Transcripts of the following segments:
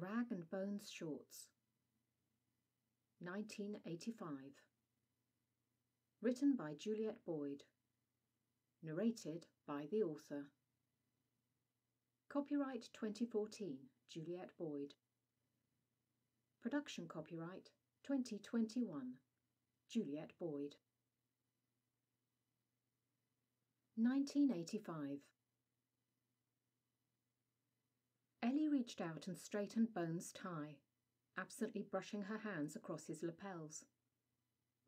Rag and Bones Shorts. 1985. Written by Juliet Boyd. Narrated by the author. Copyright 2014, Juliet Boyd. Production copyright 2021, Juliet Boyd. 1985. Ellie reached out and straightened Bones' tie, absently brushing her hands across his lapels.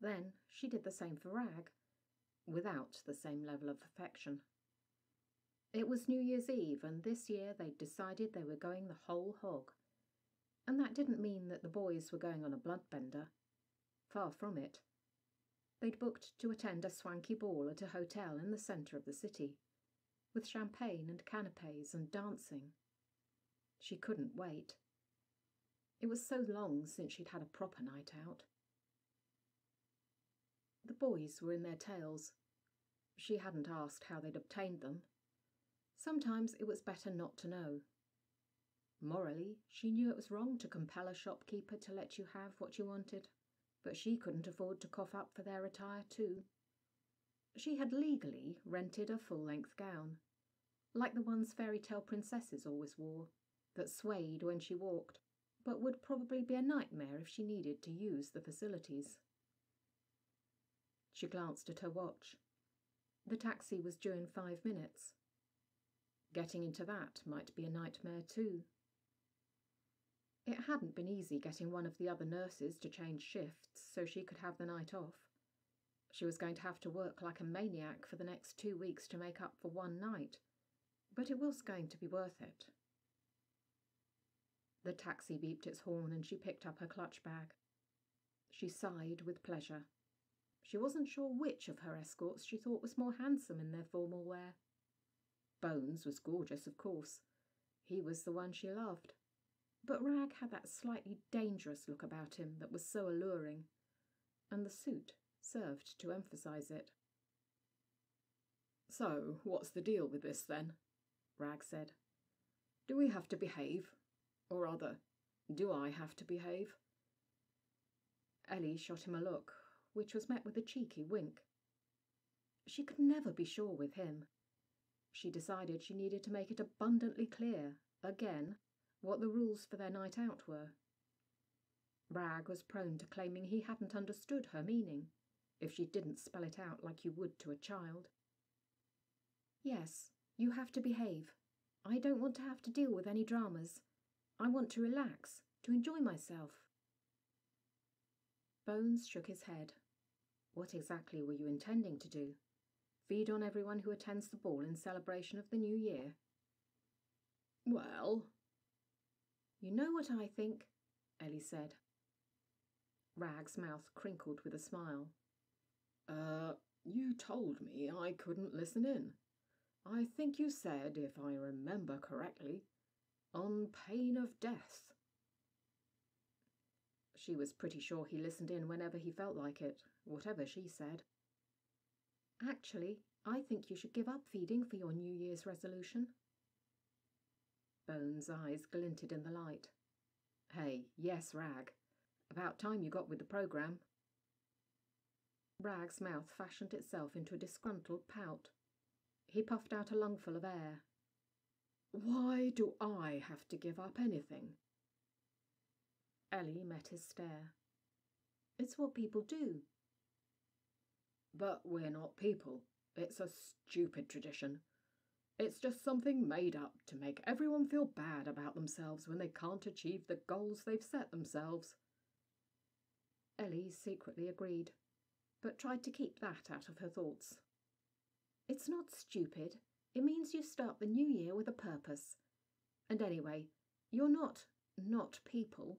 Then she did the same for Rag, without the same level of affection. It was New Year's Eve, and this year they'd decided they were going the whole hog. And that didn't mean that the boys were going on a bloodbender. Far from it. They'd booked to attend a swanky ball at a hotel in the centre of the city, with champagne and canapes and dancing. She couldn't wait. It was so long since she'd had a proper night out. The boys were in their tails. She hadn't asked how they'd obtained them. Sometimes it was better not to know. Morally, she knew it was wrong to compel a shopkeeper to let you have what you wanted, but she couldn't afford to cough up for their attire too. She had legally rented a full-length gown, like the ones fairy tale princesses always wore that swayed when she walked, but would probably be a nightmare if she needed to use the facilities. She glanced at her watch. The taxi was due in five minutes. Getting into that might be a nightmare too. It hadn't been easy getting one of the other nurses to change shifts so she could have the night off. She was going to have to work like a maniac for the next two weeks to make up for one night, but it was going to be worth it. The taxi beeped its horn and she picked up her clutch bag. She sighed with pleasure. She wasn't sure which of her escorts she thought was more handsome in their formal wear. Bones was gorgeous, of course. He was the one she loved. But Rag had that slightly dangerous look about him that was so alluring, and the suit served to emphasize it. So, what's the deal with this then? Rag said. Do we have to behave? Or rather, do I have to behave? Ellie shot him a look, which was met with a cheeky wink. She could never be sure with him. She decided she needed to make it abundantly clear, again, what the rules for their night out were. Rag was prone to claiming he hadn't understood her meaning, if she didn't spell it out like you would to a child. Yes, you have to behave. I don't want to have to deal with any dramas. I want to relax, to enjoy myself. Bones shook his head. What exactly were you intending to do? Feed on everyone who attends the ball in celebration of the new year? Well... You know what I think, Ellie said. Rag's mouth crinkled with a smile. Uh, you told me I couldn't listen in. I think you said, if I remember correctly, on pain of death. She was pretty sure he listened in whenever he felt like it, whatever she said. Actually, I think you should give up feeding for your New Year's resolution. Bones' eyes glinted in the light. Hey, yes, Rag. About time you got with the programme. Rag's mouth fashioned itself into a disgruntled pout. He puffed out a lungful of air why do I have to give up anything? Ellie met his stare. It's what people do. But we're not people. It's a stupid tradition. It's just something made up to make everyone feel bad about themselves when they can't achieve the goals they've set themselves. Ellie secretly agreed, but tried to keep that out of her thoughts. It's not stupid. It means you start the new year with a purpose. And anyway, you're not not people.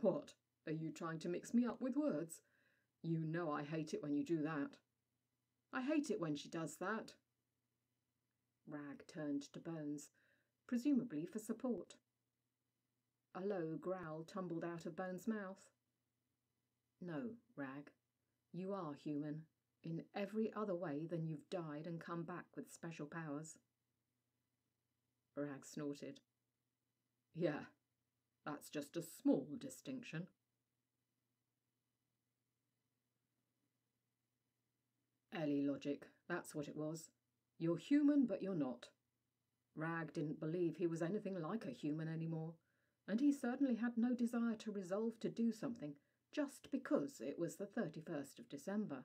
What? Are you trying to mix me up with words? You know I hate it when you do that. I hate it when she does that. Rag turned to Bones, presumably for support. A low growl tumbled out of Bones' mouth. No, Rag, you are human in every other way than you've died and come back with special powers. Rag snorted. Yeah, that's just a small distinction. Ellie logic, that's what it was. You're human, but you're not. Rag didn't believe he was anything like a human anymore, and he certainly had no desire to resolve to do something just because it was the 31st of December.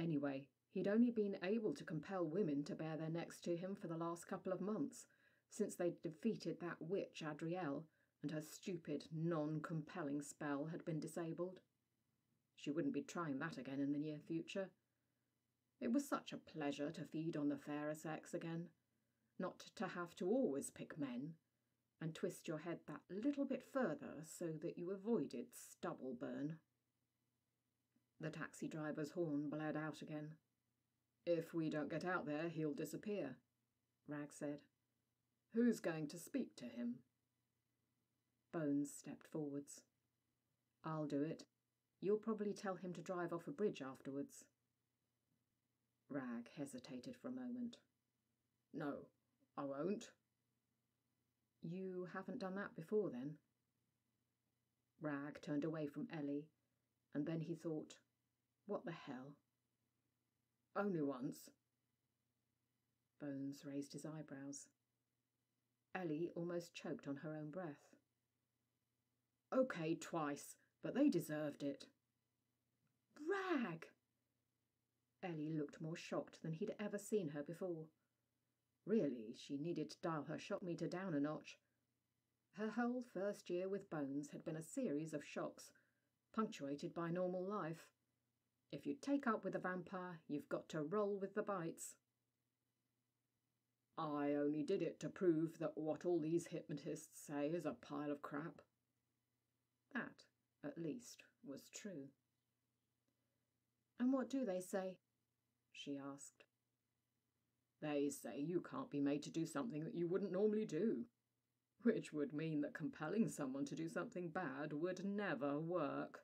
Anyway, he'd only been able to compel women to bare their necks to him for the last couple of months, since they'd defeated that witch Adrielle and her stupid, non compelling spell had been disabled. She wouldn't be trying that again in the near future. It was such a pleasure to feed on the fairer sex again, not to have to always pick men, and twist your head that little bit further so that you avoided stubble burn. The taxi driver's horn blared out again. If we don't get out there, he'll disappear, Rag said. Who's going to speak to him? Bones stepped forwards. I'll do it. You'll probably tell him to drive off a bridge afterwards. Rag hesitated for a moment. No, I won't. You haven't done that before, then? Rag turned away from Ellie, and then he thought, What the hell? Only once. Bones raised his eyebrows. Ellie almost choked on her own breath. Okay, twice, but they deserved it. Rag! Ellie looked more shocked than he'd ever seen her before. Really, she needed to dial her shock meter down a notch. Her whole first year with Bones had been a series of shocks, punctuated by normal life. If you take up with a vampire, you've got to roll with the bites. I only did it to prove that what all these hypnotists say is a pile of crap. That, at least, was true. And what do they say? she asked. They say you can't be made to do something that you wouldn't normally do, which would mean that compelling someone to do something bad would never work.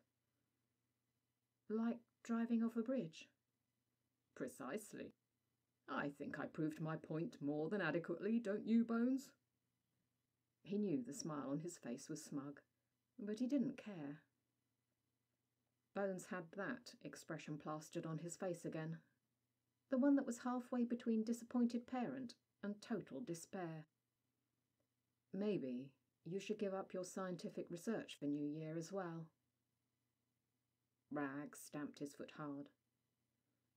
Like driving off a bridge? Precisely. I think I proved my point more than adequately, don't you, Bones? He knew the smile on his face was smug, but he didn't care. Bones had that expression plastered on his face again, the one that was halfway between disappointed parent and total despair. Maybe you should give up your scientific research for New Year as well. Rag stamped his foot hard.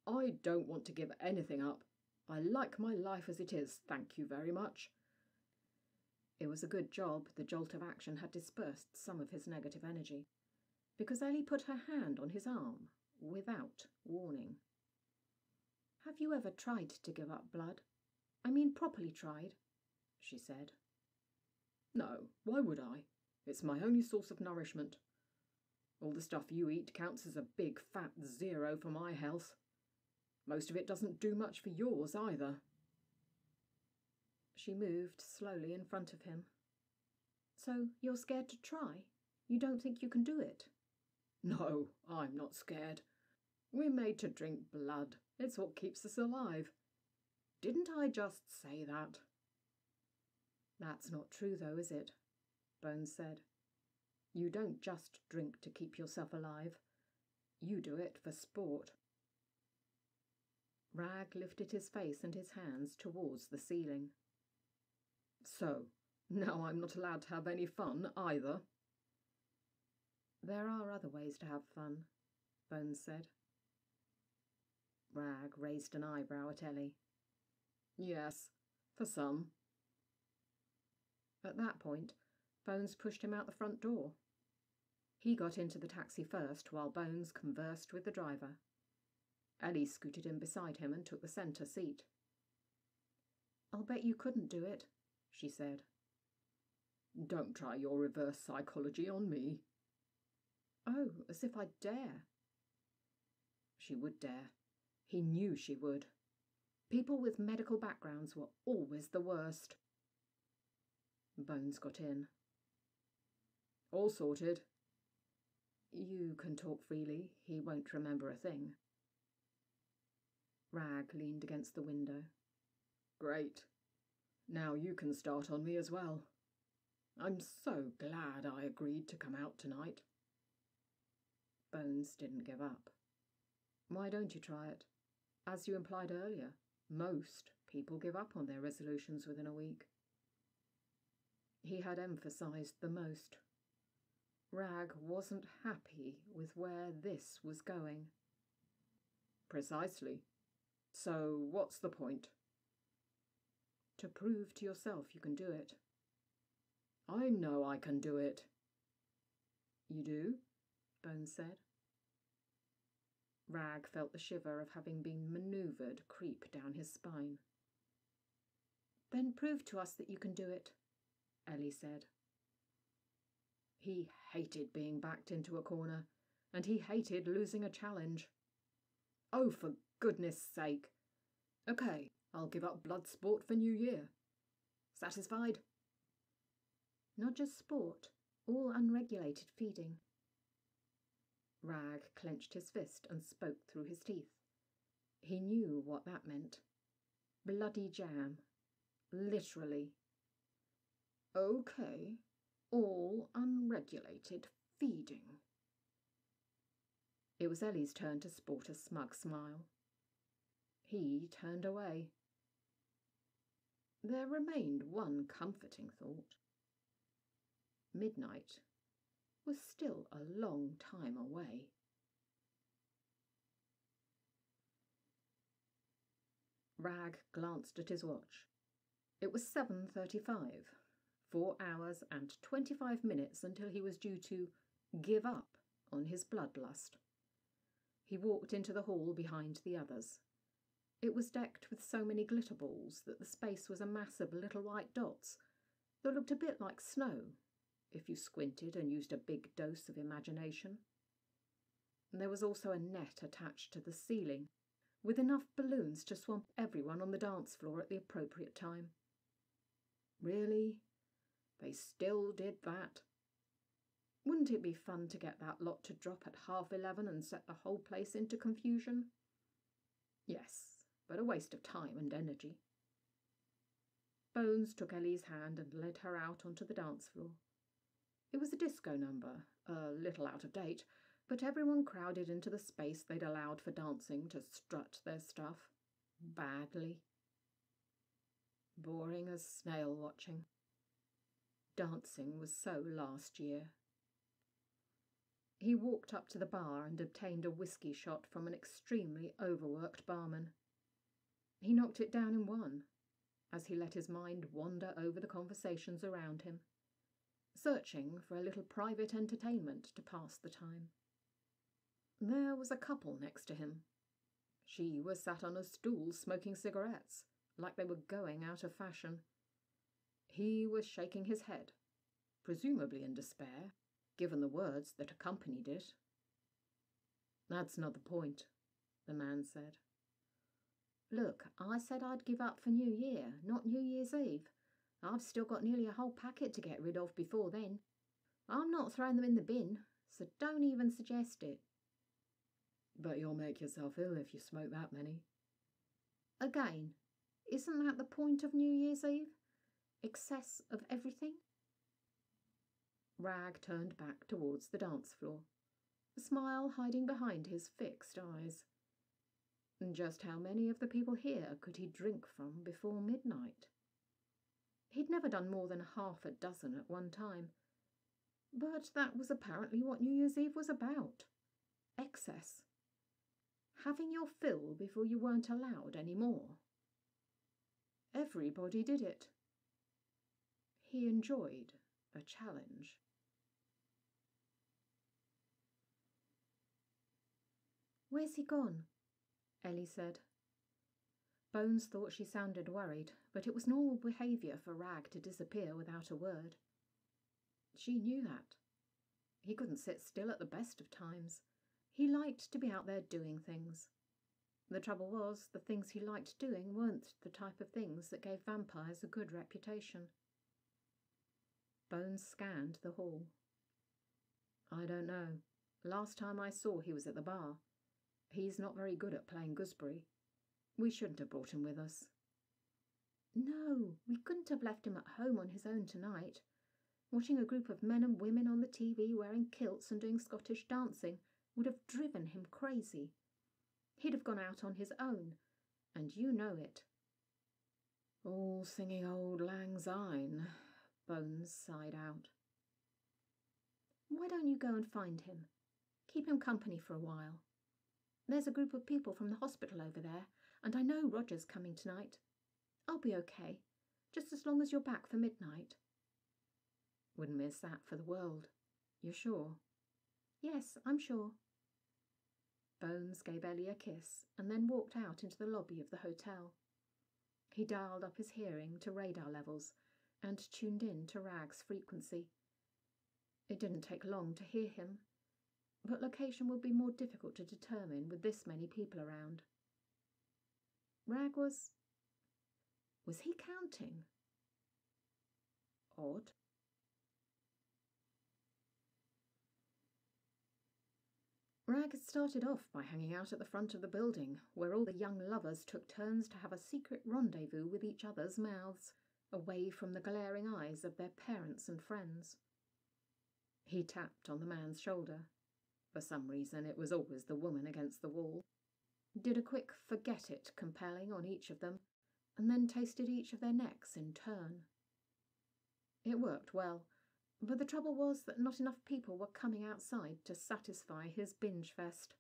I don't want to give anything up. I like my life as it is, thank you very much. It was a good job the jolt of action had dispersed some of his negative energy, because Ellie put her hand on his arm without warning. Have you ever tried to give up blood? I mean, properly tried, she said. No, why would I? It's my only source of nourishment. All the stuff you eat counts as a big fat zero for my health. Most of it doesn't do much for yours either. She moved slowly in front of him. So you're scared to try? You don't think you can do it? No, I'm not scared. We're made to drink blood. It's what keeps us alive. Didn't I just say that? That's not true, though, is it? Bones said. You don't just drink to keep yourself alive. You do it for sport. Rag lifted his face and his hands towards the ceiling. So, now I'm not allowed to have any fun either. There are other ways to have fun, Bones said. Rag raised an eyebrow at Ellie. Yes, for some. At that point, Bones pushed him out the front door. He got into the taxi first while Bones conversed with the driver. Ellie scooted in beside him and took the centre seat. I'll bet you couldn't do it, she said. Don't try your reverse psychology on me. Oh, as if I'd dare. She would dare. He knew she would. People with medical backgrounds were always the worst. Bones got in. All sorted. You can talk freely. He won't remember a thing. Rag leaned against the window. Great. Now you can start on me as well. I'm so glad I agreed to come out tonight. Bones didn't give up. Why don't you try it? As you implied earlier, most people give up on their resolutions within a week. He had emphasized the most. Rag wasn't happy with where this was going. Precisely. So, what's the point? To prove to yourself you can do it. I know I can do it. You do? Bones said. Rag felt the shiver of having been manoeuvred creep down his spine. Then prove to us that you can do it, Ellie said. He hated being backed into a corner, and he hated losing a challenge. Oh, for goodness sake. Okay, I'll give up blood sport for New Year. Satisfied? Not just sport, all unregulated feeding. Rag clenched his fist and spoke through his teeth. He knew what that meant. Bloody jam. Literally. Okay, all unregulated feeding. It was Ellie's turn to sport a smug smile. He turned away. There remained one comforting thought. Midnight was still a long time away. Rag glanced at his watch. It was 7.35, four hours and 25 minutes until he was due to give up on his bloodlust. He walked into the hall behind the others. It was decked with so many glitter balls that the space was a mass of little white dots that looked a bit like snow if you squinted and used a big dose of imagination. There was also a net attached to the ceiling, with enough balloons to swamp everyone on the dance floor at the appropriate time. Really? They still did that? Wouldn't it be fun to get that lot to drop at half eleven and set the whole place into confusion? Yes, but a waste of time and energy. Bones took Ellie's hand and led her out onto the dance floor. It was a disco number, a little out of date, but everyone crowded into the space they'd allowed for dancing to strut their stuff. Badly. Boring as snail watching. Dancing was so last year. He walked up to the bar and obtained a whisky shot from an extremely overworked barman. He knocked it down in one, as he let his mind wander over the conversations around him searching for a little private entertainment to pass the time. There was a couple next to him. She was sat on a stool smoking cigarettes, like they were going out of fashion. He was shaking his head, presumably in despair, given the words that accompanied it. That's not the point, the man said. Look, I said I'd give up for New Year, not New Year's Eve. I've still got nearly a whole packet to get rid of before then. I'm not throwing them in the bin, so don't even suggest it. But you'll make yourself ill if you smoke that many. Again, isn't that the point of New Year's Eve? Excess of everything? Rag turned back towards the dance floor, a smile hiding behind his fixed eyes. Just how many of the people here could he drink from before midnight? He'd never done more than half a dozen at one time. But that was apparently what New Year's Eve was about excess. Having your fill before you weren't allowed any more. Everybody did it. He enjoyed a challenge. Where's he gone? Ellie said. Bones thought she sounded worried, but it was normal behaviour for Rag to disappear without a word. She knew that. He couldn't sit still at the best of times. He liked to be out there doing things. The trouble was, the things he liked doing weren't the type of things that gave vampires a good reputation. Bones scanned the hall. I don't know. Last time I saw he was at the bar. He's not very good at playing gooseberry. We shouldn't have brought him with us. No, we couldn't have left him at home on his own tonight. Watching a group of men and women on the TV wearing kilts and doing Scottish dancing would have driven him crazy. He'd have gone out on his own, and you know it. All singing Auld Lang Syne, Bones sighed out. Why don't you go and find him? Keep him company for a while. There's a group of people from the hospital over there, and I know Roger's coming tonight. I'll be okay, just as long as you're back for midnight. Wouldn't miss that for the world. You're sure? Yes, I'm sure. Bones gave Ellie a kiss and then walked out into the lobby of the hotel. He dialed up his hearing to radar levels and tuned in to Rag's frequency. It didn't take long to hear him, but location would be more difficult to determine with this many people around. Rag was. Was he counting? Odd. Rag had started off by hanging out at the front of the building, where all the young lovers took turns to have a secret rendezvous with each other's mouths, away from the glaring eyes of their parents and friends. He tapped on the man's shoulder. For some reason, it was always the woman against the wall. Did a quick forget it compelling on each of them, and then tasted each of their necks in turn. It worked well but the trouble was that not enough people were coming outside to satisfy his binge fest.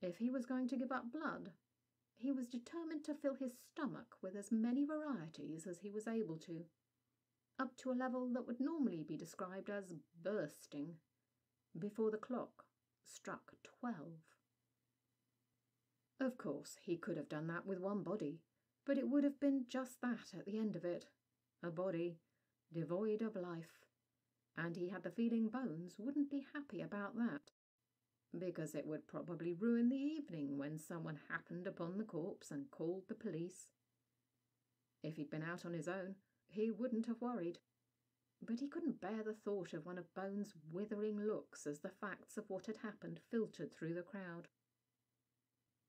If he was going to give up blood, he was determined to fill his stomach with as many varieties as he was able to, up to a level that would normally be described as bursting, before the clock struck twelve. Of course, he could have done that with one body, but it would have been just that at the end of it a body devoid of life and he had the feeling Bones wouldn't be happy about that, because it would probably ruin the evening when someone happened upon the corpse and called the police. If he'd been out on his own, he wouldn't have worried. But he couldn't bear the thought of one of Bones' withering looks as the facts of what had happened filtered through the crowd.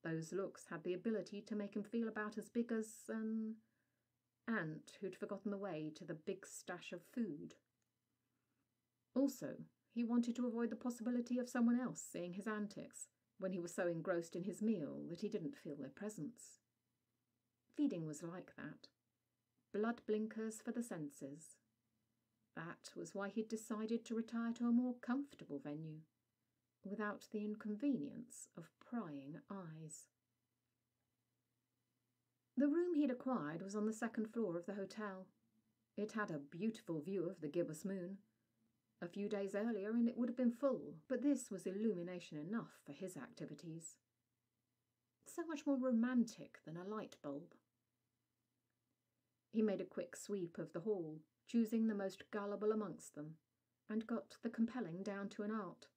Those looks had the ability to make him feel about as big as an ant who'd forgotten the way to the big stash of food also, he wanted to avoid the possibility of someone else seeing his antics when he was so engrossed in his meal that he didn't feel their presence. Feeding was like that. Blood blinkers for the senses. That was why he'd decided to retire to a more comfortable venue, without the inconvenience of prying eyes. The room he'd acquired was on the second floor of the hotel. It had a beautiful view of the gibbous moon, a few days earlier and it would have been full, but this was illumination enough for his activities. So much more romantic than a light bulb. He made a quick sweep of the hall, choosing the most gullible amongst them, and got the compelling down to an art.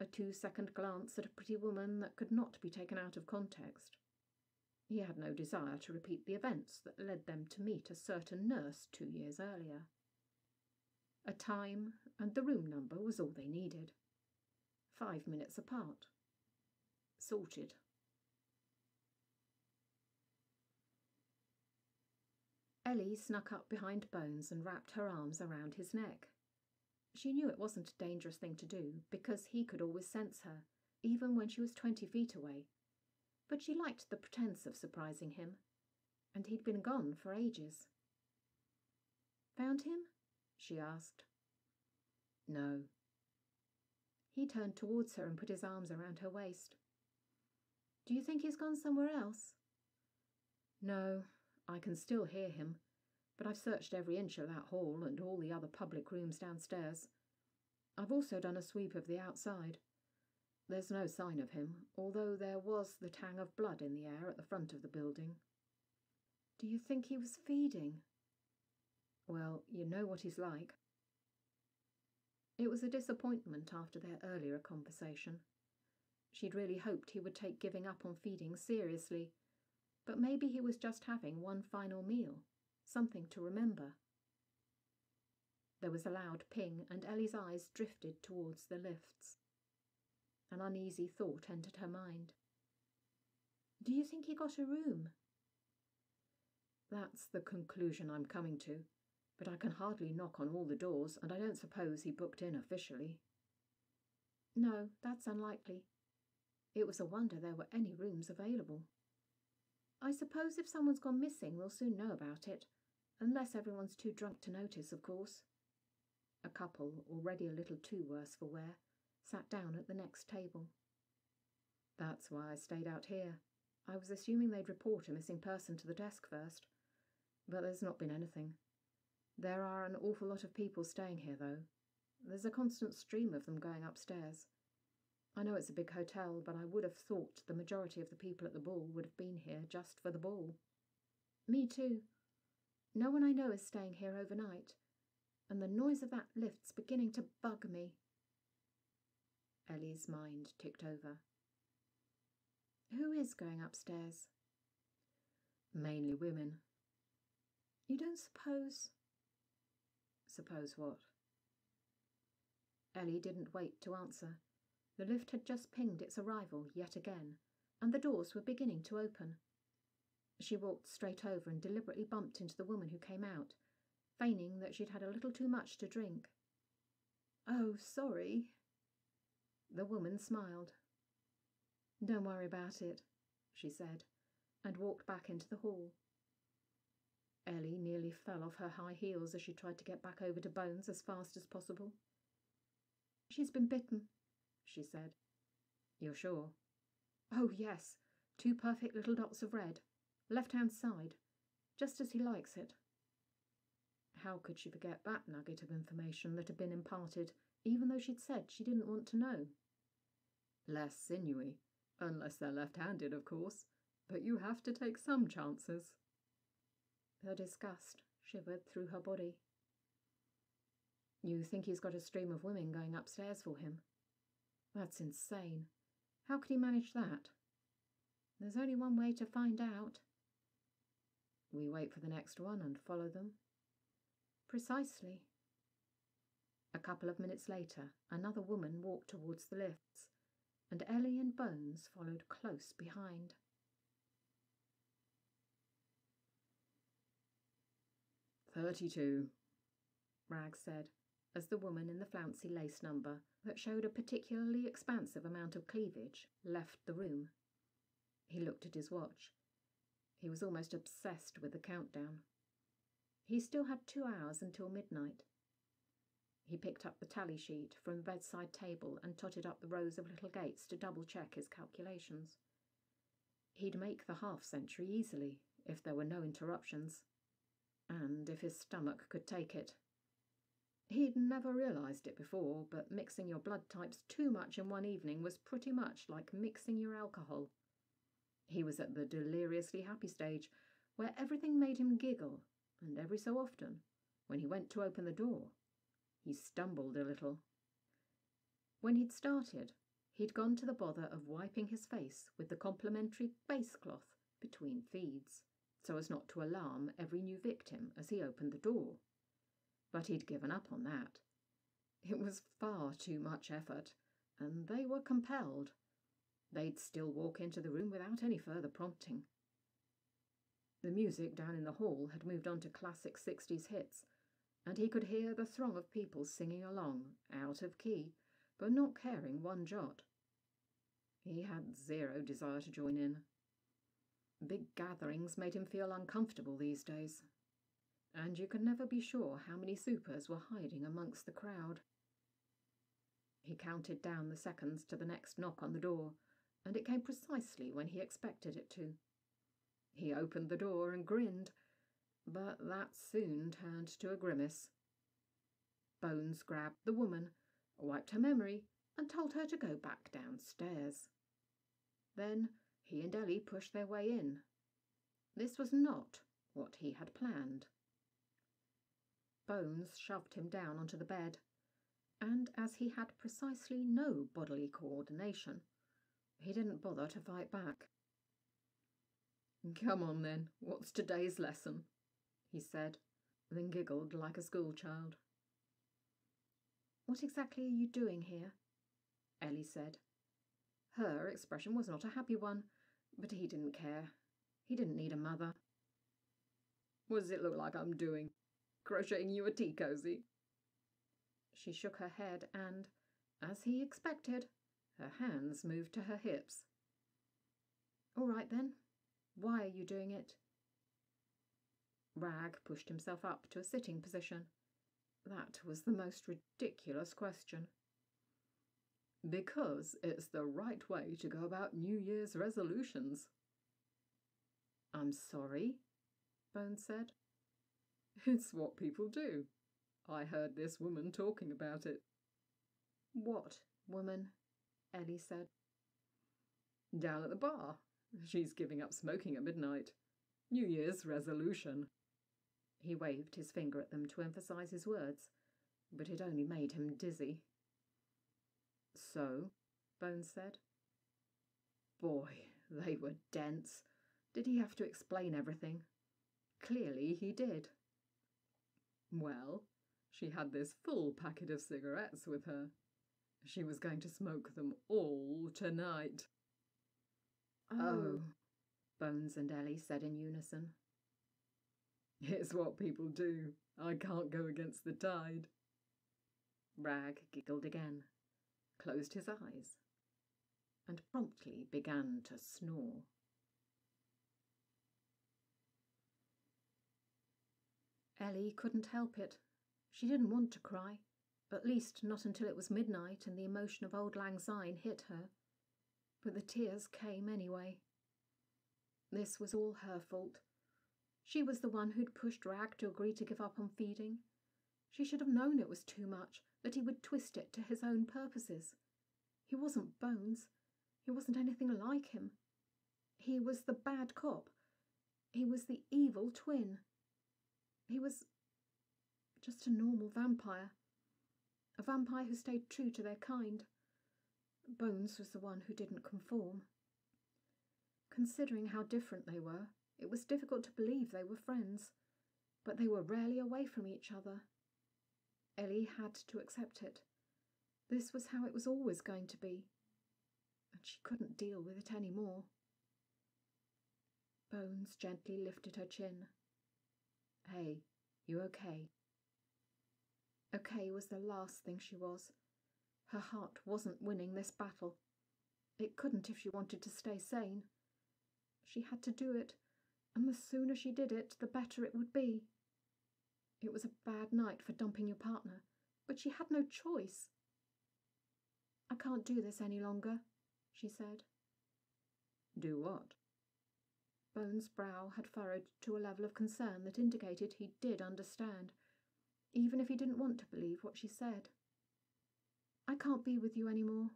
A two second glance at a pretty woman that could not be taken out of context. He had no desire to repeat the events that led them to meet a certain nurse two years earlier. A time and the room number was all they needed. Five minutes apart. Sorted. Ellie snuck up behind Bones and wrapped her arms around his neck. She knew it wasn't a dangerous thing to do because he could always sense her, even when she was twenty feet away. But she liked the pretense of surprising him, and he'd been gone for ages. Found him? She asked. No. He turned towards her and put his arms around her waist. Do you think he's gone somewhere else? No, I can still hear him, but I've searched every inch of that hall and all the other public rooms downstairs. I've also done a sweep of the outside. There's no sign of him, although there was the tang of blood in the air at the front of the building. Do you think he was feeding? Well, you know what he's like. It was a disappointment after their earlier conversation. She'd really hoped he would take giving up on feeding seriously, but maybe he was just having one final meal, something to remember. There was a loud ping, and Ellie's eyes drifted towards the lifts. An uneasy thought entered her mind. Do you think he got a room? That's the conclusion I'm coming to, but I can hardly knock on all the doors, and I don't suppose he booked in officially. No, that's unlikely. It was a wonder there were any rooms available. I suppose if someone's gone missing, we'll soon know about it, unless everyone's too drunk to notice, of course. A couple, already a little too worse for wear, sat down at the next table. That's why I stayed out here. I was assuming they'd report a missing person to the desk first. But there's not been anything. There are an awful lot of people staying here, though. There's a constant stream of them going upstairs. I know it's a big hotel, but I would have thought the majority of the people at the ball would have been here just for the ball. Me too. No one I know is staying here overnight, and the noise of that lift's beginning to bug me. Ellie's mind ticked over. Who is going upstairs? Mainly women. You don't suppose. Suppose what? Ellie didn't wait to answer. The lift had just pinged its arrival yet again, and the doors were beginning to open. She walked straight over and deliberately bumped into the woman who came out, feigning that she'd had a little too much to drink. Oh, sorry. The woman smiled. Don't worry about it, she said, and walked back into the hall. Ellie nearly fell off her high heels as she tried to get back over to Bones as fast as possible. She's been bitten, she said. You're sure? Oh, yes. Two perfect little dots of red. Left hand side. Just as he likes it. How could she forget that nugget of information that had been imparted, even though she'd said she didn't want to know? Less sinewy, Unless they're left handed, of course. But you have to take some chances. Her disgust shivered through her body. You think he's got a stream of women going upstairs for him? That's insane. How could he manage that? There's only one way to find out. We wait for the next one and follow them? Precisely. A couple of minutes later, another woman walked towards the lifts and Ellie and Bones followed close behind. Thirty-two, Rag said, as the woman in the flouncy lace number that showed a particularly expansive amount of cleavage left the room. He looked at his watch. He was almost obsessed with the countdown. He still had two hours until midnight. He picked up the tally sheet from the bedside table and totted up the rows of little gates to double check his calculations. He'd make the half century easily if there were no interruptions, and if his stomach could take it. He'd never realised it before, but mixing your blood types too much in one evening was pretty much like mixing your alcohol. He was at the deliriously happy stage, where everything made him giggle, and every so often, when he went to open the door, he stumbled a little. When he'd started, he'd gone to the bother of wiping his face with the complimentary base cloth between feeds, so as not to alarm every new victim as he opened the door. But he'd given up on that. It was far too much effort, and they were compelled. They'd still walk into the room without any further prompting. The music down in the hall had moved on to classic 60s hits, and he could hear the throng of people singing along, out of key, but not caring one jot. He had zero desire to join in. Big gatherings made him feel uncomfortable these days, and you could never be sure how many supers were hiding amongst the crowd. He counted down the seconds to the next knock on the door, and it came precisely when he expected it to. He opened the door and grinned, but that soon turned to a grimace. Bones grabbed the woman, wiped her memory, and told her to go back downstairs. Then he and Ellie pushed their way in. This was not what he had planned. Bones shoved him down onto the bed, and as he had precisely no bodily coordination, he didn't bother to fight back. Come on then, what's today's lesson? he said, then giggled like a schoolchild. What exactly are you doing here? Ellie said. Her expression was not a happy one, but he didn't care. He didn't need a mother. What does it look like I'm doing? crocheting you a tea cosy? She shook her head and, as he expected, her hands moved to her hips. All right then. Why are you doing it? Rag pushed himself up to a sitting position. That was the most ridiculous question. Because it's the right way to go about New Year's resolutions. I'm sorry, Bones said. It's what people do. I heard this woman talking about it. What woman? Ellie said. Down at the bar. She's giving up smoking at midnight. New Year's resolution. He waved his finger at them to emphasize his words, but it only made him dizzy. So, Bones said. Boy, they were dense. Did he have to explain everything? Clearly he did. Well, she had this full packet of cigarettes with her. She was going to smoke them all tonight. Oh, oh, Bones and Ellie said in unison. It's what people do. I can't go against the tide. Rag giggled again, closed his eyes, and promptly began to snore. Ellie couldn't help it. She didn't want to cry, at least not until it was midnight and the emotion of Auld Lang Syne hit her. But the tears came anyway. This was all her fault. She was the one who'd pushed Rag to agree to give up on feeding. She should have known it was too much, that he would twist it to his own purposes. He wasn't Bones. He wasn't anything like him. He was the bad cop. He was the evil twin. He was just a normal vampire. A vampire who stayed true to their kind. Bones was the one who didn't conform. Considering how different they were, it was difficult to believe they were friends, but they were rarely away from each other. Ellie had to accept it. This was how it was always going to be, and she couldn't deal with it any more. Bones gently lifted her chin. Hey, you okay? Okay was the last thing she was. Her heart wasn't winning this battle. It couldn't if she wanted to stay sane. She had to do it, and the sooner she did it, the better it would be. It was a bad night for dumping your partner, but she had no choice. I can't do this any longer, she said. Do what? Bones' brow had furrowed to a level of concern that indicated he did understand, even if he didn't want to believe what she said. I can't be with you any more.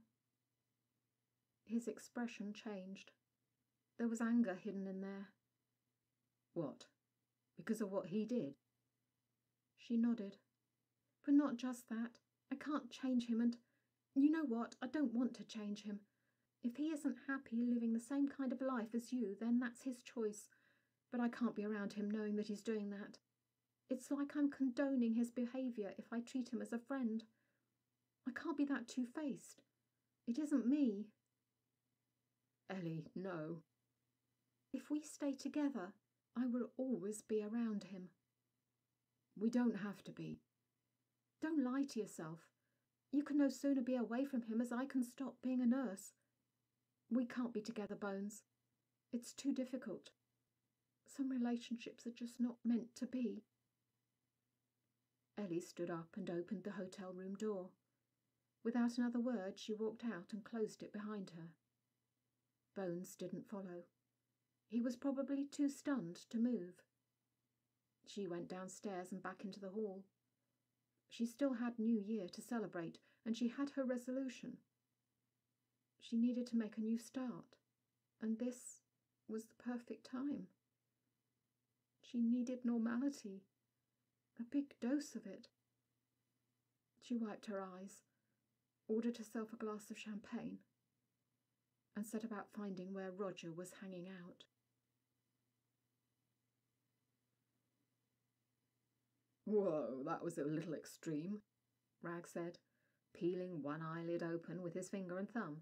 His expression changed. There was anger hidden in there. What? Because of what he did? She nodded. But not just that. I can't change him, and you know what? I don't want to change him. If he isn't happy living the same kind of life as you, then that's his choice. But I can't be around him knowing that he's doing that. It's like I'm condoning his behaviour if I treat him as a friend. I can't be that two faced. It isn't me. Ellie, no. If we stay together, I will always be around him. We don't have to be. Don't lie to yourself. You can no sooner be away from him as I can stop being a nurse. We can't be together, Bones. It's too difficult. Some relationships are just not meant to be. Ellie stood up and opened the hotel room door. Without another word, she walked out and closed it behind her. Bones didn't follow. He was probably too stunned to move. She went downstairs and back into the hall. She still had New Year to celebrate, and she had her resolution. She needed to make a new start, and this was the perfect time. She needed normality, a big dose of it. She wiped her eyes, ordered herself a glass of champagne, and set about finding where Roger was hanging out. Whoa, that was a little extreme, Rag said, peeling one eyelid open with his finger and thumb,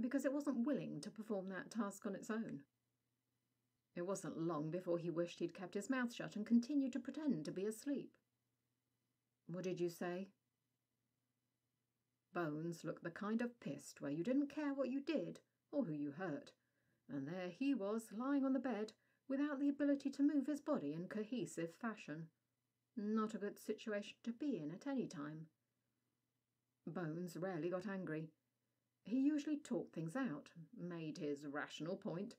because it wasn't willing to perform that task on its own. It wasn't long before he wished he'd kept his mouth shut and continued to pretend to be asleep. What did you say? Bones looked the kind of pissed where you didn't care what you did or who you hurt. And there he was, lying on the bed, without the ability to move his body in cohesive fashion. Not a good situation to be in at any time. Bones rarely got angry. He usually talked things out, made his rational point,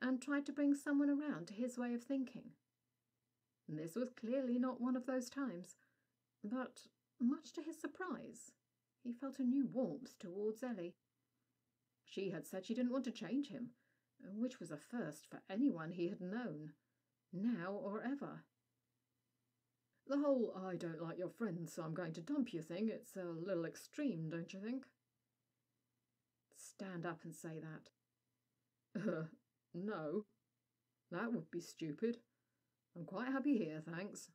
and tried to bring someone around to his way of thinking. This was clearly not one of those times, but, much to his surprise, he felt a new warmth towards Ellie. She had said she didn't want to change him, which was a first for anyone he had known, now or ever. The whole I don't like your friends, so I'm going to dump you thing, it's a little extreme, don't you think? Stand up and say that. Uh, no. That would be stupid. I'm quite happy here, thanks.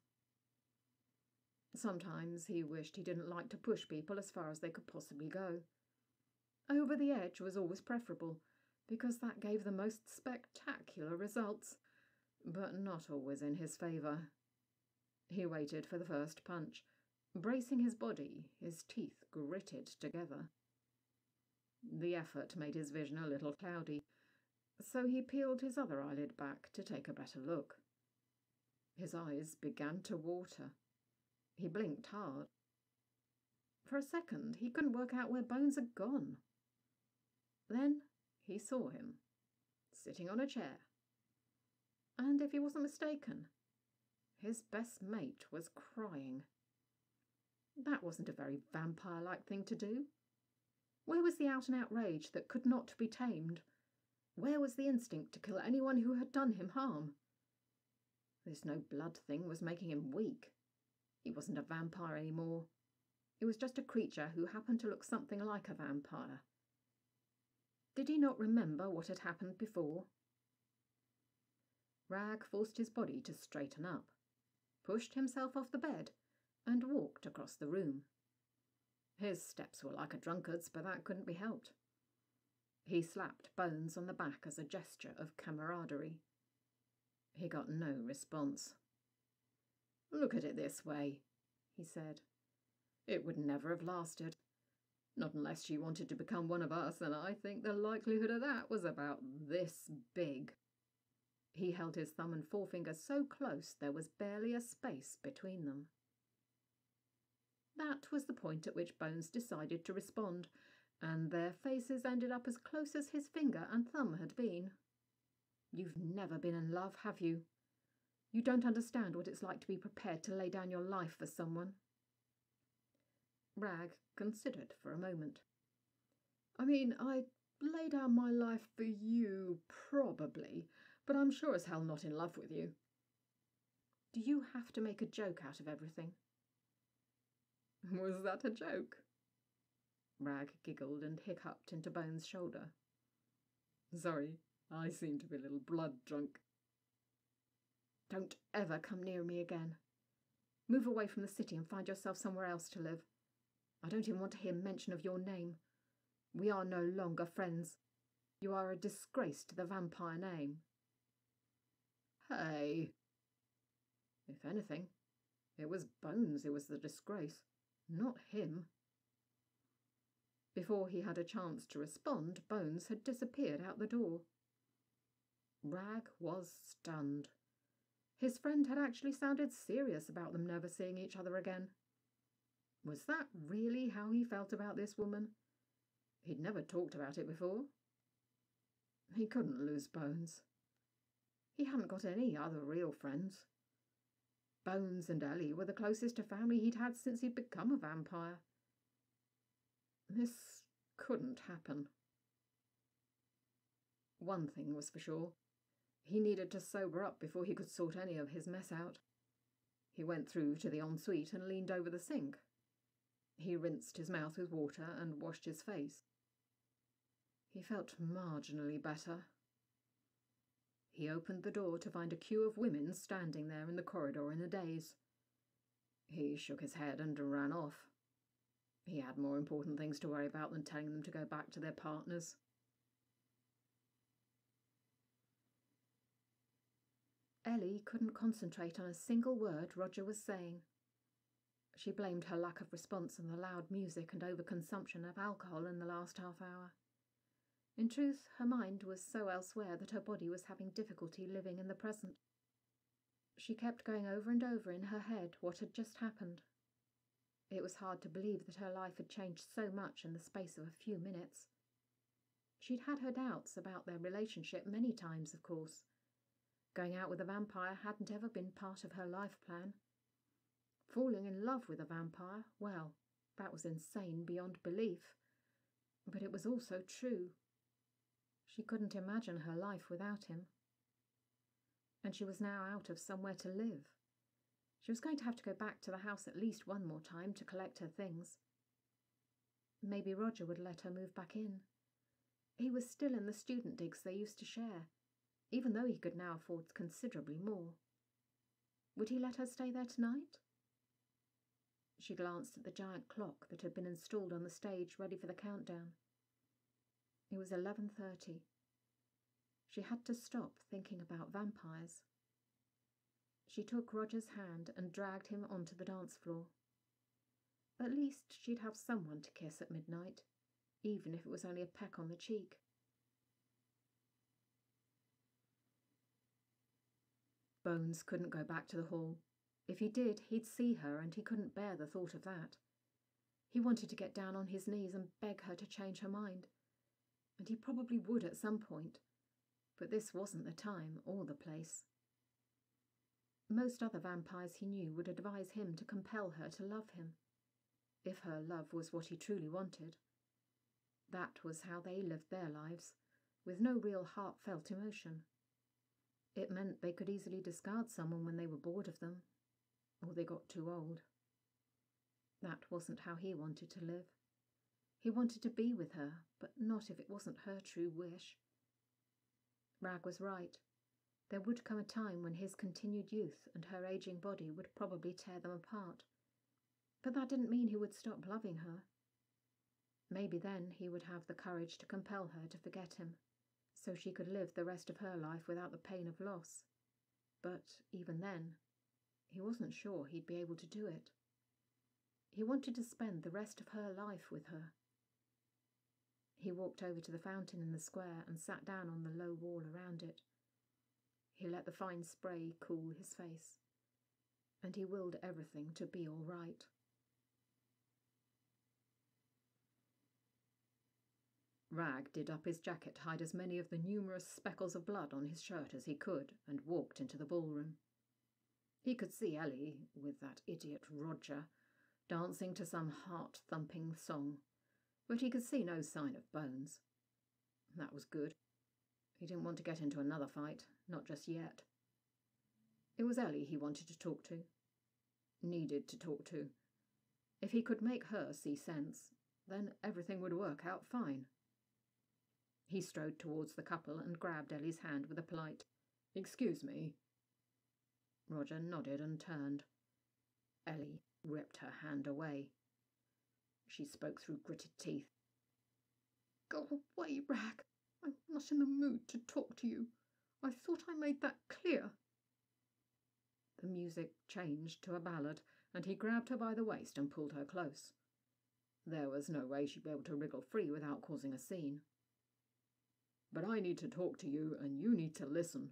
Sometimes he wished he didn't like to push people as far as they could possibly go. Over the edge was always preferable, because that gave the most spectacular results, but not always in his favour. He waited for the first punch, bracing his body, his teeth gritted together. The effort made his vision a little cloudy, so he peeled his other eyelid back to take a better look. His eyes began to water. He blinked hard. For a second, he couldn't work out where Bones had gone. Then he saw him, sitting on a chair. And if he wasn't mistaken, his best mate was crying. That wasn't a very vampire like thing to do. Where was the out and out rage that could not be tamed? Where was the instinct to kill anyone who had done him harm? This no blood thing was making him weak. He wasn't a vampire anymore. He was just a creature who happened to look something like a vampire. Did he not remember what had happened before? Rag forced his body to straighten up, pushed himself off the bed, and walked across the room. His steps were like a drunkard's, but that couldn't be helped. He slapped Bones on the back as a gesture of camaraderie. He got no response. Look at it this way, he said. It would never have lasted. Not unless she wanted to become one of us, and I think the likelihood of that was about this big. He held his thumb and forefinger so close there was barely a space between them. That was the point at which Bones decided to respond, and their faces ended up as close as his finger and thumb had been. You've never been in love, have you? You don't understand what it's like to be prepared to lay down your life for someone. Rag considered for a moment. I mean, I'd lay down my life for you, probably, but I'm sure as hell not in love with you. Do you have to make a joke out of everything? Was that a joke? Rag giggled and hiccuped into Bones' shoulder. Sorry, I seem to be a little blood drunk. Don't ever come near me again. Move away from the city and find yourself somewhere else to live. I don't even want to hear mention of your name. We are no longer friends. You are a disgrace to the vampire name. Hey. If anything, it was Bones who was the disgrace, not him. Before he had a chance to respond, Bones had disappeared out the door. Rag was stunned. His friend had actually sounded serious about them never seeing each other again. Was that really how he felt about this woman? He'd never talked about it before. He couldn't lose Bones. He hadn't got any other real friends. Bones and Ellie were the closest to family he'd had since he'd become a vampire. This couldn't happen. One thing was for sure. He needed to sober up before he could sort any of his mess out. He went through to the ensuite and leaned over the sink. He rinsed his mouth with water and washed his face. He felt marginally better. He opened the door to find a queue of women standing there in the corridor in a daze. He shook his head and ran off. He had more important things to worry about than telling them to go back to their partners. Ellie couldn't concentrate on a single word Roger was saying. She blamed her lack of response on the loud music and overconsumption of alcohol in the last half hour. In truth, her mind was so elsewhere that her body was having difficulty living in the present. She kept going over and over in her head what had just happened. It was hard to believe that her life had changed so much in the space of a few minutes. She'd had her doubts about their relationship many times, of course. Going out with a vampire hadn't ever been part of her life plan. Falling in love with a vampire, well, that was insane beyond belief. But it was also true. She couldn't imagine her life without him. And she was now out of somewhere to live. She was going to have to go back to the house at least one more time to collect her things. Maybe Roger would let her move back in. He was still in the student digs they used to share, even though he could now afford considerably more. Would he let her stay there tonight? She glanced at the giant clock that had been installed on the stage ready for the countdown. It was 11:30. She had to stop thinking about vampires. She took Roger's hand and dragged him onto the dance floor. At least she'd have someone to kiss at midnight, even if it was only a peck on the cheek. Bones couldn't go back to the hall. If he did, he'd see her, and he couldn't bear the thought of that. He wanted to get down on his knees and beg her to change her mind. And he probably would at some point. But this wasn't the time or the place. Most other vampires he knew would advise him to compel her to love him, if her love was what he truly wanted. That was how they lived their lives, with no real heartfelt emotion. It meant they could easily discard someone when they were bored of them, or they got too old. That wasn't how he wanted to live. He wanted to be with her, but not if it wasn't her true wish. Rag was right. There would come a time when his continued youth and her aging body would probably tear them apart. But that didn't mean he would stop loving her. Maybe then he would have the courage to compel her to forget him, so she could live the rest of her life without the pain of loss. But even then, he wasn't sure he'd be able to do it. He wanted to spend the rest of her life with her. He walked over to the fountain in the square and sat down on the low wall around it. He let the fine spray cool his face, and he willed everything to be all right. Rag did up his jacket to hide as many of the numerous speckles of blood on his shirt as he could and walked into the ballroom. He could see Ellie, with that idiot Roger, dancing to some heart thumping song, but he could see no sign of Bones. That was good. He didn't want to get into another fight, not just yet. It was Ellie he wanted to talk to. Needed to talk to. If he could make her see sense, then everything would work out fine. He strode towards the couple and grabbed Ellie's hand with a polite, Excuse me. Roger nodded and turned. Ellie ripped her hand away. She spoke through gritted teeth. Go away, Rag. I'm not in the mood to talk to you. I thought I made that clear. The music changed to a ballad, and he grabbed her by the waist and pulled her close. There was no way she'd be able to wriggle free without causing a scene. But I need to talk to you, and you need to listen.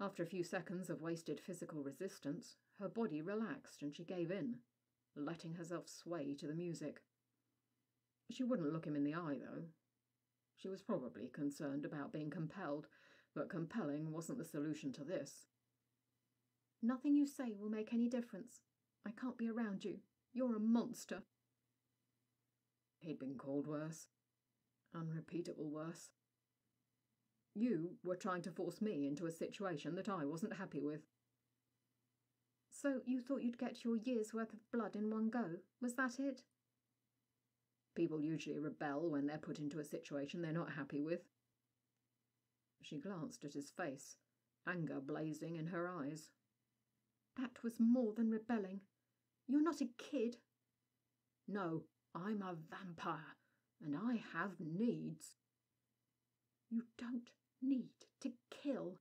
After a few seconds of wasted physical resistance, her body relaxed and she gave in, letting herself sway to the music. She wouldn't look him in the eye, though. She was probably concerned about being compelled, but compelling wasn't the solution to this. Nothing you say will make any difference. I can't be around you. You're a monster. He'd been called worse. Unrepeatable worse. You were trying to force me into a situation that I wasn't happy with. So you thought you'd get your year's worth of blood in one go? Was that it? People usually rebel when they're put into a situation they're not happy with. She glanced at his face, anger blazing in her eyes. That was more than rebelling. You're not a kid. No, I'm a vampire, and I have needs. You don't need to kill.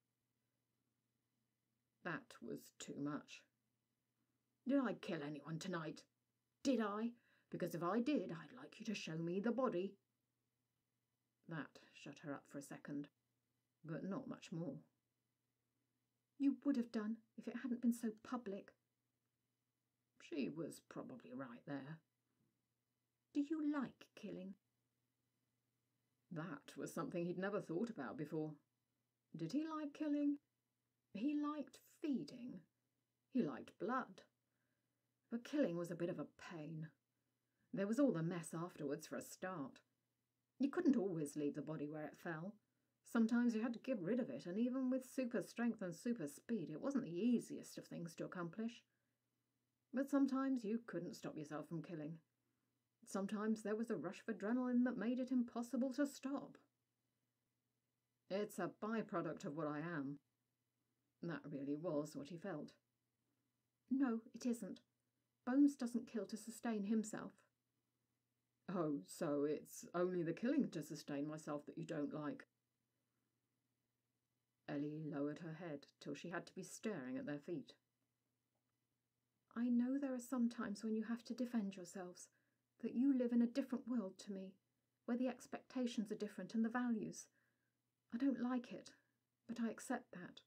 That was too much. Did I kill anyone tonight? Did I? Because if I did, I'd like you to show me the body. That shut her up for a second, but not much more. You would have done if it hadn't been so public. She was probably right there. Do you like killing? That was something he'd never thought about before. Did he like killing? He liked feeding. He liked blood. But killing was a bit of a pain. There was all the mess afterwards for a start. You couldn't always leave the body where it fell. Sometimes you had to get rid of it, and even with super strength and super speed, it wasn't the easiest of things to accomplish. But sometimes you couldn't stop yourself from killing. Sometimes there was a rush of adrenaline that made it impossible to stop. It's a byproduct of what I am. That really was what he felt. No, it isn't. Bones doesn't kill to sustain himself. Oh, so it's only the killing to sustain myself that you don't like? Ellie lowered her head till she had to be staring at their feet. I know there are some times when you have to defend yourselves, that you live in a different world to me, where the expectations are different and the values. I don't like it, but I accept that.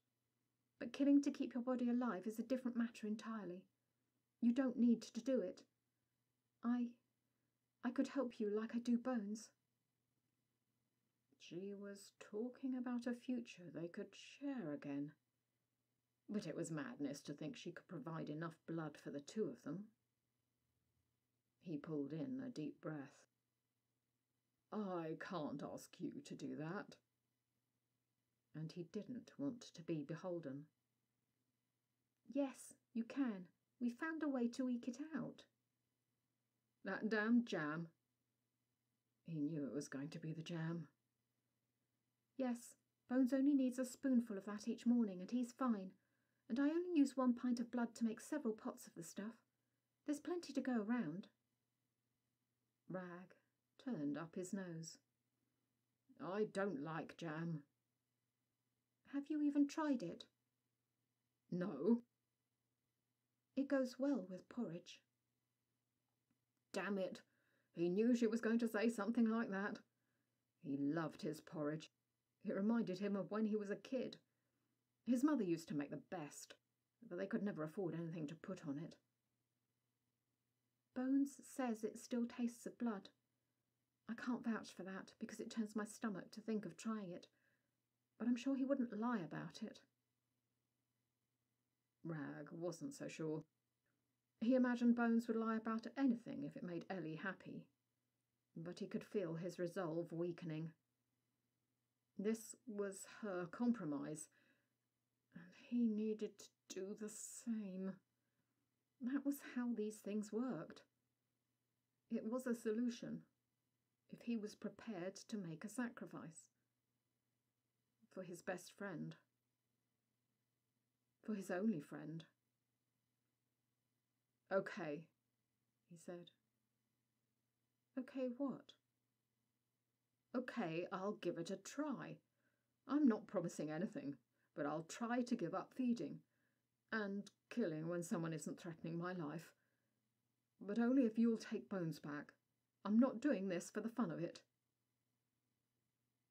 But killing to keep your body alive is a different matter entirely. You don't need to do it. I. I could help you like I do Bones. She was talking about a future they could share again. But it was madness to think she could provide enough blood for the two of them. He pulled in a deep breath. I can't ask you to do that. And he didn't want to be beholden. Yes, you can. We found a way to eke it out. That damned jam. He knew it was going to be the jam. Yes, Bones only needs a spoonful of that each morning, and he's fine. And I only use one pint of blood to make several pots of the stuff. There's plenty to go around. Rag turned up his nose. I don't like jam. Have you even tried it? No. It goes well with porridge. Damn it. He knew she was going to say something like that. He loved his porridge. It reminded him of when he was a kid. His mother used to make the best, but they could never afford anything to put on it. Bones says it still tastes of blood. I can't vouch for that because it turns my stomach to think of trying it, but I'm sure he wouldn't lie about it. Rag wasn't so sure. He imagined Bones would lie about anything if it made Ellie happy, but he could feel his resolve weakening. This was her compromise, and he needed to do the same. That was how these things worked. It was a solution if he was prepared to make a sacrifice. For his best friend. For his only friend. Okay, he said. Okay, what? Okay, I'll give it a try. I'm not promising anything, but I'll try to give up feeding and killing when someone isn't threatening my life. But only if you'll take Bones back. I'm not doing this for the fun of it.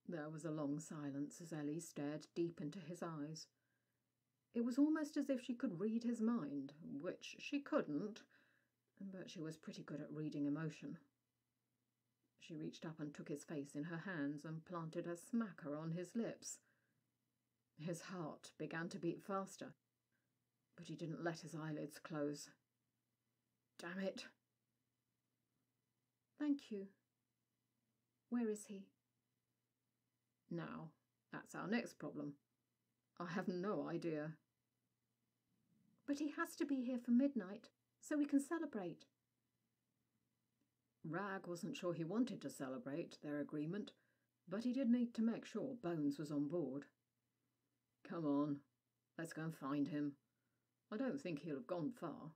There was a long silence as Ellie stared deep into his eyes. It was almost as if she could read his mind, which she couldn't, but she was pretty good at reading emotion. She reached up and took his face in her hands and planted a smacker on his lips. His heart began to beat faster but he didn't let his eyelids close. Damn it. Thank you. Where is he? Now, that's our next problem. I have no idea. But he has to be here for midnight, so we can celebrate. Rag wasn't sure he wanted to celebrate their agreement, but he did need to make sure Bones was on board. Come on, let's go and find him. I don't think he'll have gone far.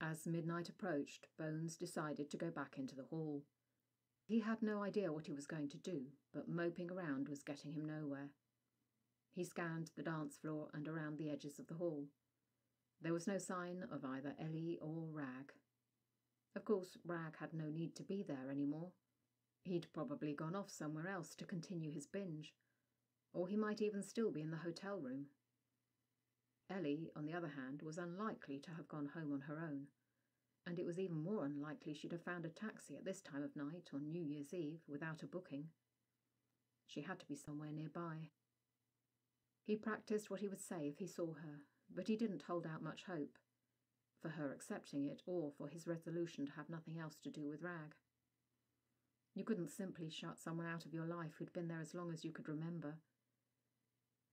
As midnight approached, Bones decided to go back into the hall. He had no idea what he was going to do, but moping around was getting him nowhere. He scanned the dance floor and around the edges of the hall. There was no sign of either Ellie or Rag. Of course, Rag had no need to be there anymore. He'd probably gone off somewhere else to continue his binge, or he might even still be in the hotel room. Ellie, on the other hand, was unlikely to have gone home on her own, and it was even more unlikely she'd have found a taxi at this time of night on New Year's Eve without a booking. She had to be somewhere nearby. He practiced what he would say if he saw her, but he didn't hold out much hope for her accepting it or for his resolution to have nothing else to do with Rag. You couldn't simply shut someone out of your life who'd been there as long as you could remember.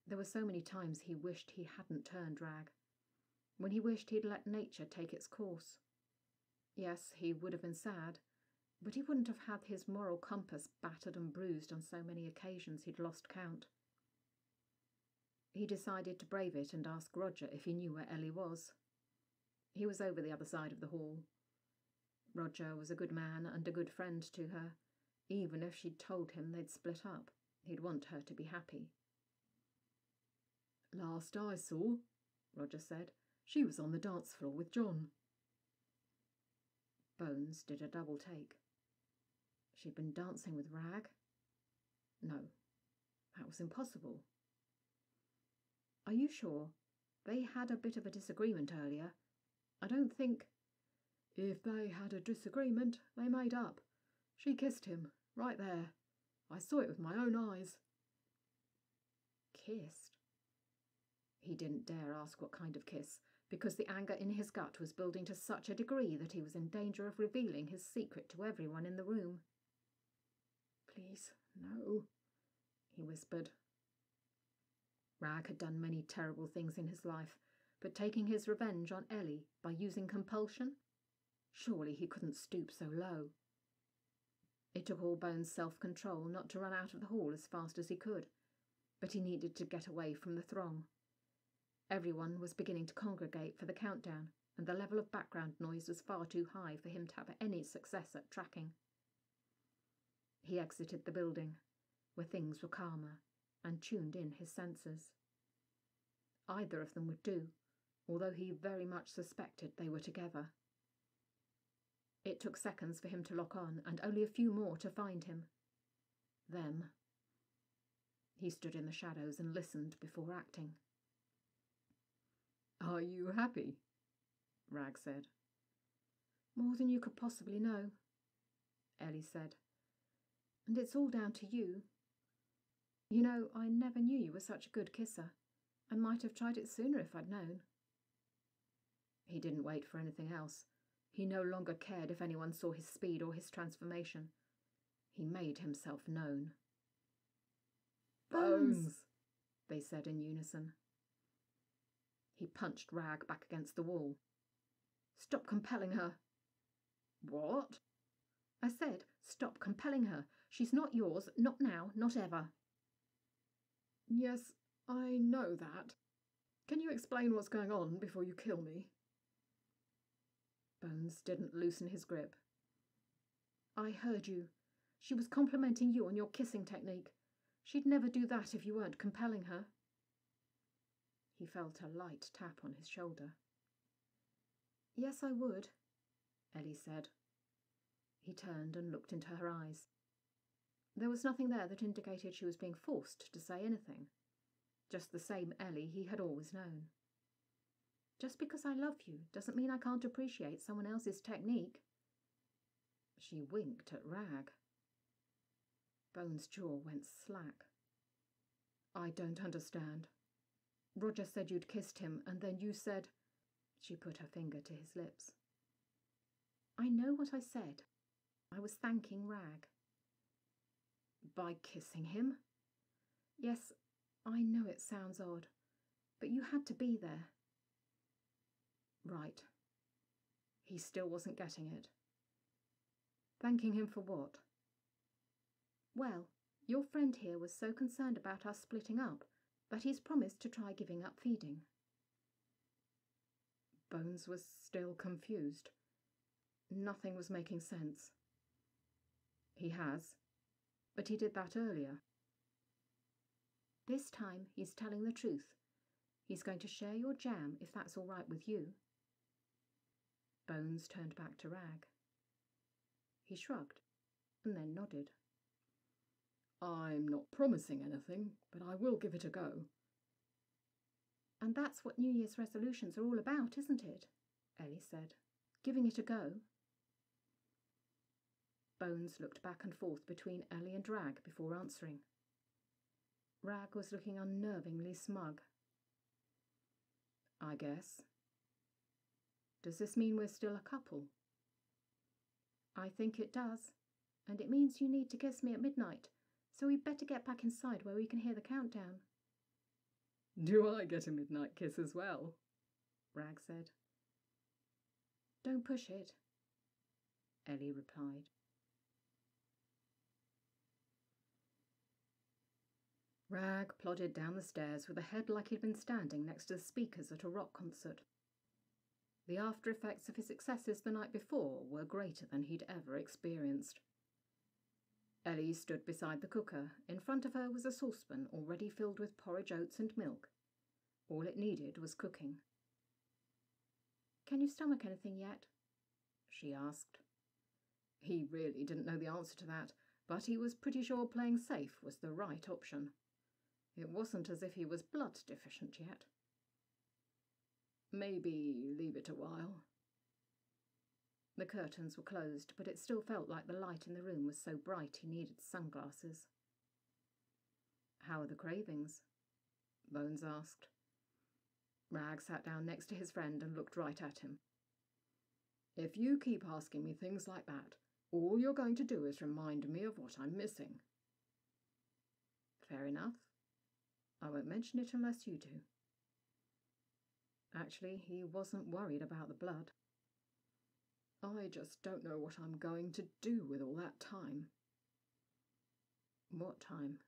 There were so many times he wished he hadn't turned Rag, when he wished he'd let nature take its course. Yes, he would have been sad, but he wouldn't have had his moral compass battered and bruised on so many occasions he'd lost count. He decided to brave it and ask Roger if he knew where Ellie was. He was over the other side of the hall. Roger was a good man and a good friend to her. Even if she'd told him they'd split up, he'd want her to be happy. Last I saw, Roger said, she was on the dance floor with John. Bones did a double take. She'd been dancing with Rag? No, that was impossible. Are you sure? They had a bit of a disagreement earlier. I don't think. If they had a disagreement, they made up. She kissed him, right there. I saw it with my own eyes. Kissed? He didn't dare ask what kind of kiss, because the anger in his gut was building to such a degree that he was in danger of revealing his secret to everyone in the room. Please, no, he whispered. Rag had done many terrible things in his life, but taking his revenge on Ellie by using compulsion? Surely he couldn't stoop so low. It took all Bones' self control not to run out of the hall as fast as he could, but he needed to get away from the throng. Everyone was beginning to congregate for the countdown, and the level of background noise was far too high for him to have any success at tracking. He exited the building, where things were calmer, and tuned in his senses. Either of them would do, although he very much suspected they were together. It took seconds for him to lock on, and only a few more to find him. Them. He stood in the shadows and listened before acting. Are you happy? Rag said. More than you could possibly know, Ellie said. And it's all down to you. You know, I never knew you were such a good kisser, and might have tried it sooner if I'd known. He didn't wait for anything else. He no longer cared if anyone saw his speed or his transformation. He made himself known. Bones, they said in unison. He punched Rag back against the wall. Stop compelling her. What? I said, stop compelling her. She's not yours, not now, not ever. Yes, I know that. Can you explain what's going on before you kill me? Bones didn't loosen his grip. I heard you. She was complimenting you on your kissing technique. She'd never do that if you weren't compelling her. He felt a light tap on his shoulder. Yes, I would, Ellie said. He turned and looked into her eyes. There was nothing there that indicated she was being forced to say anything. Just the same Ellie he had always known. Just because I love you doesn't mean I can't appreciate someone else's technique. She winked at Rag. Bones' jaw went slack. I don't understand, Roger said you'd kissed him, and then you said. She put her finger to his lips. I know what I said. I was thanking Rag. By kissing him? Yes, I know it sounds odd, but you had to be there. Right. He still wasn't getting it. Thanking him for what? Well, your friend here was so concerned about us splitting up but he's promised to try giving up feeding. Bones was still confused. Nothing was making sense. He has, but he did that earlier. This time he's telling the truth. He's going to share your jam if that's all right with you. Bones turned back to Rag. He shrugged and then nodded. I'm not promising anything, but I will give it a go. And that's what New Year's resolutions are all about, isn't it? Ellie said. Giving it a go. Bones looked back and forth between Ellie and Rag before answering. Rag was looking unnervingly smug. I guess. Does this mean we're still a couple? I think it does. And it means you need to kiss me at midnight, so we'd better get back inside where we can hear the countdown. Do I get a midnight kiss as well? Rag said. Don't push it, Ellie replied. Rag plodded down the stairs with a head like he'd been standing next to the speakers at a rock concert. The after effects of his successes the night before were greater than he'd ever experienced. Ellie stood beside the cooker. In front of her was a saucepan already filled with porridge oats and milk. All it needed was cooking. Can you stomach anything yet? she asked. He really didn't know the answer to that, but he was pretty sure playing safe was the right option. It wasn't as if he was blood deficient yet. Maybe leave it a while. The curtains were closed, but it still felt like the light in the room was so bright he needed sunglasses. How are the cravings? Bones asked. Rag sat down next to his friend and looked right at him. If you keep asking me things like that, all you're going to do is remind me of what I'm missing. Fair enough. I won't mention it unless you do. Actually, he wasn't worried about the blood. I just don't know what I'm going to do with all that time. What time?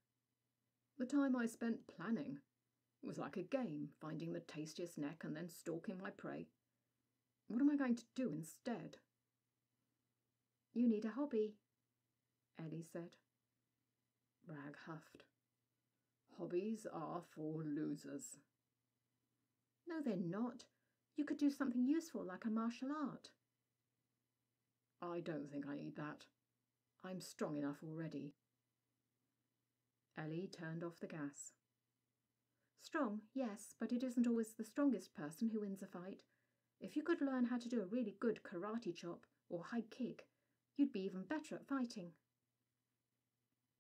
The time I spent planning. It was like a game, finding the tastiest neck and then stalking my prey. What am I going to do instead? You need a hobby, Ellie said. Rag huffed. Hobbies are for losers. No, they're not. You could do something useful like a martial art. I don't think I need that. I'm strong enough already. Ellie turned off the gas. Strong, yes, but it isn't always the strongest person who wins a fight. If you could learn how to do a really good karate chop or high kick, you'd be even better at fighting.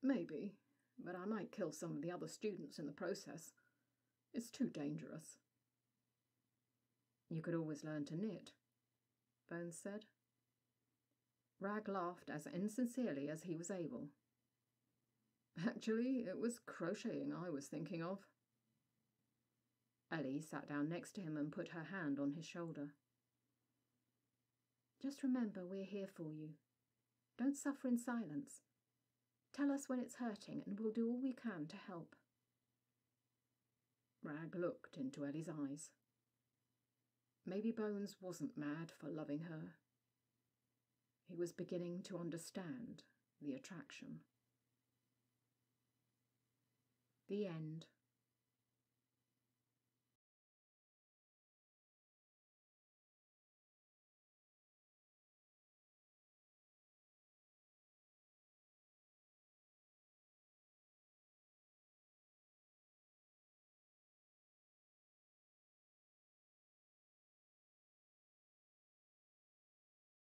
Maybe, but I might kill some of the other students in the process. It's too dangerous. You could always learn to knit, Bones said. Rag laughed as insincerely as he was able. Actually, it was crocheting I was thinking of. Ellie sat down next to him and put her hand on his shoulder. Just remember we're here for you. Don't suffer in silence. Tell us when it's hurting and we'll do all we can to help. Rag looked into Ellie's eyes. Maybe Bones wasn't mad for loving her. He was beginning to understand the attraction. The end.